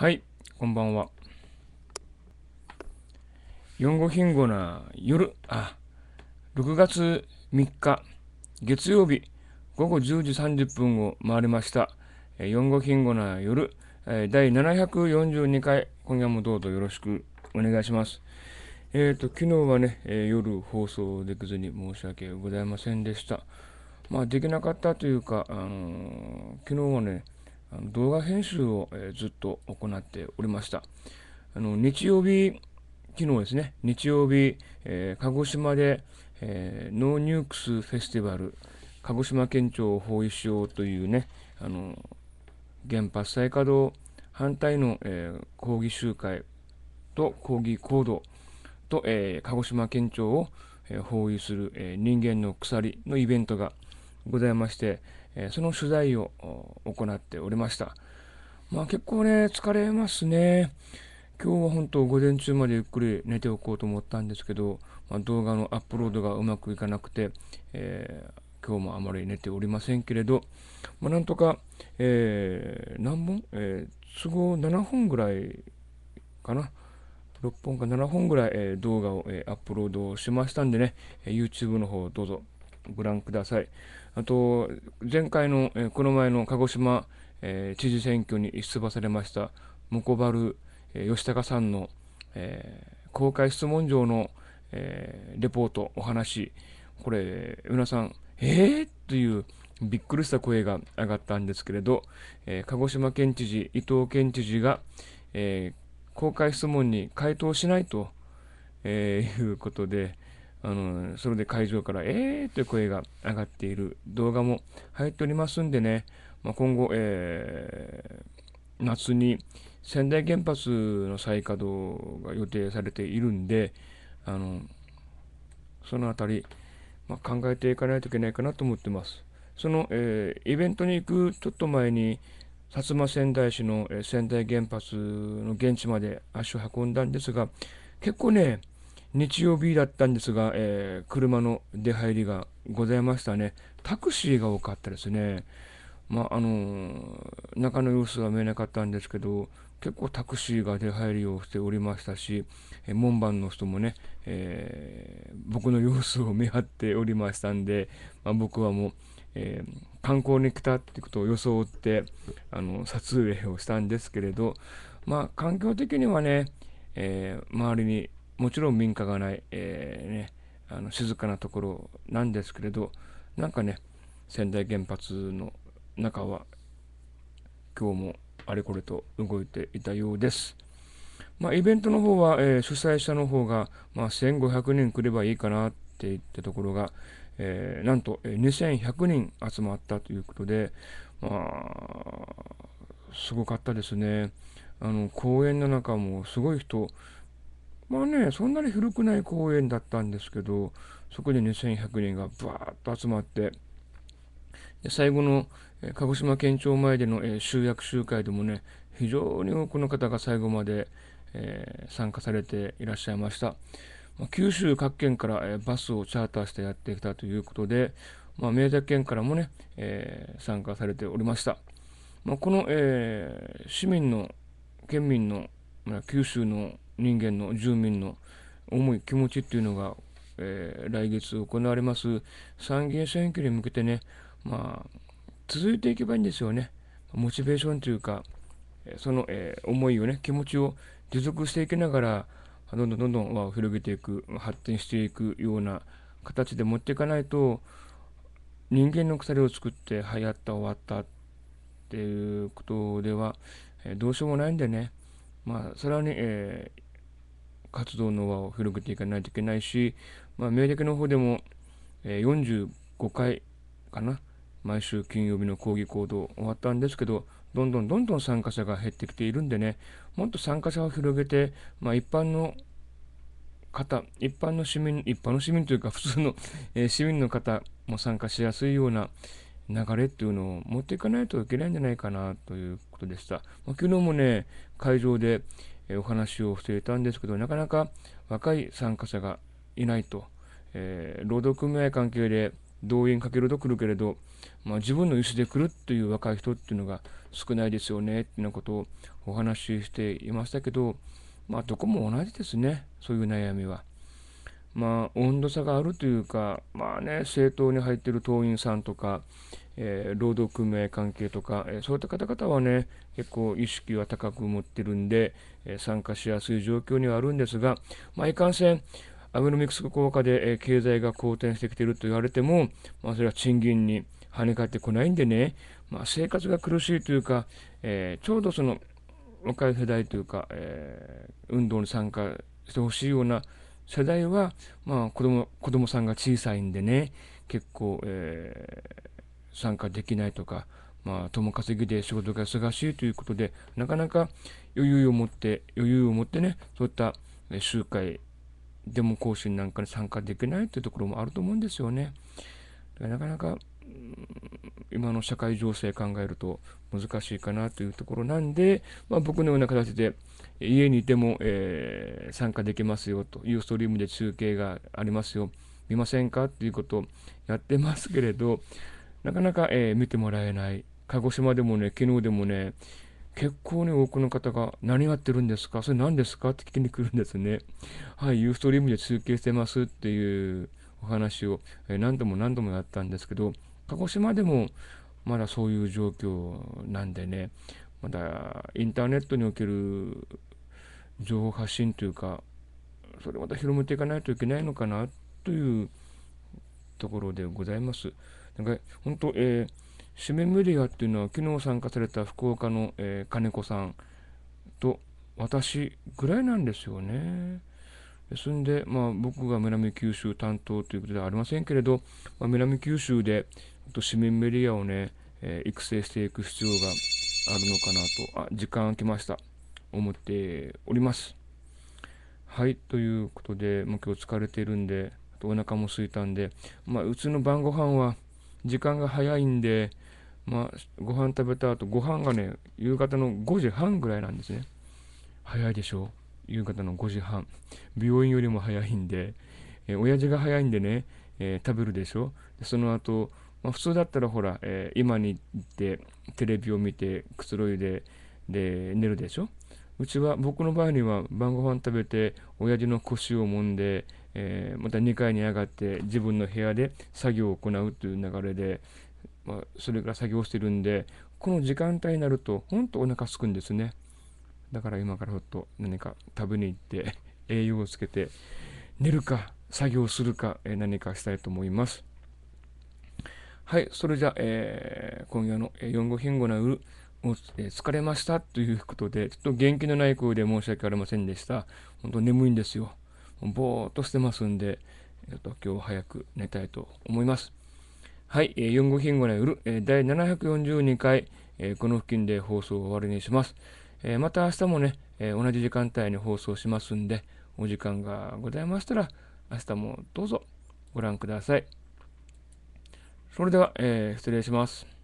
はい、こんばんは。四語頻語な夜、あ、6月3日、月曜日、午後10時30分を回りました。えー四語頻語な夜、第742回、今夜もどうぞよろしくお願いします。えっ、と、昨日はね、え夜放送できずに申し訳ございませんでした。まあ、できなかったというか、あのー昨日はね、動画編集を、えずっと行っておりました。あの日曜日、昨日ですね、日曜日、えー鹿児島で、えーノーニュークスフェスティバル、鹿児島県庁を包囲しようというね、あの原発再稼働反対の、えー抗議集会と抗議行動と、え鹿児島県庁を、え包囲する、え人間の鎖のイベントがございまして、えその取材を行っておりました。まあ結構ね、疲れますね。今日は本当午前中までゆっくり寝ておこうと思ったんですけど、まあ、動画のアップロードがうまくいかなくて、えー今日もあまり寝ておりませんけれど、まあ、なんとか、えー何本、えー都合7本ぐらいかな？6本か7本ぐらい、え動画を、えアップロードしましたんでね、え YouTube の方どうぞご覧ください。あと、前回の、えこの前の鹿児島、え知事選挙に出馬されました、ムコバル、え吉高さんの、え公開質問状の、えレポート、お話、これ、皆さん、えー、というびっくりした声が上がったんですけれど、え鹿児島県知事、伊藤県知事が、え公開質問に回答しないと、えいうことで、あのそれで会場から、えーという声が上がっている動画も入っておりますんでね、まあ、今後、えー夏に仙台原発の再稼働が予定されているんで、あのそのあたり、まあ、考えていかないといけないかなと思ってます。その、えーイベントに行くちょっと前に、薩摩仙台市の、え仙台原発の現地まで足を運んだんですが、結構ね、日曜日だったんですが、えー車の出入りがございましたね。タクシーが多かったですね。まあ、あのー中の様子は見えなかったんですけど、結構タクシーが出入りをしておりましたし、えー門番の人もね、えー僕の様子を見張っておりましたんで、まあ、僕はもう、えー観光に来たってことを装ってあの撮影をしたんですけれど、まあ、環境的にはね、えー周りにもちろん民家がない、えーね、あの静かなところなんですけれどなんかね仙台原発の中は今日もあれこれと動いていたようです。まあ、イベントの方は、えー主催者の方が、まあ、1500人来ればいいかなって言ったところが、えーなんと、えー2100人集まったということで、まあ、すごかったですね。あの公園の中もすごい人、まあね、そんなに古くない公園だったんですけど、そこで2100人がバーッと集まって、で最後の、え鹿児島県庁前での、え集約集会でもね、非常に多くの方が最後まで、えー参加されていらっしゃいました。まあ九州各県から、えバスをチャーターしてやってきたということで、まあ、宮崎県からもね、えー参加されておりました。まあ、この、えー市民の、県民の、まあ、九州の人間の住民の思い、気持ちっていうのが、えー来月行われます参議院選挙に向けてね、まあ、続いていけばいいんですよね。モチベーションというか、その、えー思いをね、気持ちを持続していきながら、どんどんどんどん輪を広げていく、発展していくような形で持っていかないと、人間の鎖を作って流行った終わったっていうことでは、えどうしようもないんでね、まあ、さらに、えー活動の輪を広げていかないといけないし、まあ、宮崎の方でも、えー45回かな、毎週金曜日の抗議行動終わったんですけど、どんどんどんどん参加者が減ってきているんでね、もっと参加者を広げて、まあ、一般の方、一般の市民、一般の市民というか、普通の、え市民の方も参加しやすいような流れっていうのを持っていかないといけないんじゃないかなということでした。まあ、昨日もね、会場で、えお話をしていたんですけど、なかなか若い参加者がいないと、えー労働組合関係で動員かけると来るけれど、まあ、自分の意思で来るという若い人っていうのが少ないですよねっていうようなことをお話ししていましたけど、まあ、どこも同じですね、そういう悩みは。まあ、温度差があるというか、まあね、政党に入っている党員さんとか、えー、労働組合関係とか、えー、そういった方々はね、結構意識は高く持ってるんで、えー、参加しやすい状況にはあるんですが、まあ、いかんせん、アベノミクス効果で、え経済が好転してきていると言われても、まあ、それは賃金に跳ね返ってこないんでね、まあ、生活が苦しいというか、えちょうどその若い世代というか、え運動に参加してほしいような世代は、まあ、子供子供さんが小さいんでね、結構、えー、参加できないとか、まあ、共稼ぎで仕事が忙しいということで、なかなか余裕を持って、余裕を持ってね、そういった集会、デモ行進なんかに参加できないというところもあると思うんですよね。なかなか、今の社会情勢考えると難しいかなというところなんで、まあ、僕のような形で家にいても、えー、参加できますよというストリームで中継がありますよ、見ませんかということをやってますけれど、なかなか、えー、見てもらえない。鹿児島でもね、昨日でもね、結構に多くの方が何やってるんですか？それ何ですかって聞きに来るんですね。はい、ユーストリームで中継してますっていうお話を、えー、何度も何度もやったんですけど、鹿児島でもまだそういう状況なんでね、まだインターネットにおける情報発信というか、それまた広めていかないといけないのかなというところでございます。なんか本当、えー、紙面メディアっていうのは昨日参加された福岡の、えー、金子さんと私ぐらいなんですよね。ですんで、まあ、僕が南九州担当ということではありませんけれど、まあ、南九州で市民メディアをね、えー、育成していく必要があるのかなと、あ、時間来ました。思っております。はい、ということで、もう今日疲れてるんで、お腹も空いたんで、まあ、うちの晩ご飯は時間が早いんで、まあ、ご飯食べた後、ご飯がね、夕方の5時半ぐらいなんですね。早いでしょう。夕方の5時半。病院よりも早いんで、えー、親父が早いんでね、えー、食べるでしょ。でその後、まあ、普通だったらほら、えー、今に行ってテレビを見てくつろいでで寝るでしょ。うちは僕の場合には晩ご飯食べて親父の腰を揉んで、えー、また2階に上がって自分の部屋で作業を行うという流れで、まあ、それから作業してるんでこの時間帯になると本当お腹すくんですね。だから今からほっと何か食べに行って 栄養をつけて寝るか作業するか、え何かしたいと思います。はい、それじゃあ、えー、今夜の4号品語なうる、疲れましたということで、ちょっと元気のない声で申し訳ありませんでした。本当眠いんですよ。ぼーっとしてますんで、えー、と今日早く寝たいと思います。はい、えー、4号品語なうる、えー、第742回、この付近で放送を終わりにします。また明日もね、同じ時間帯に放送しますんで、お時間がございましたら、明日もどうぞご覧ください。それでは、えー、失礼します。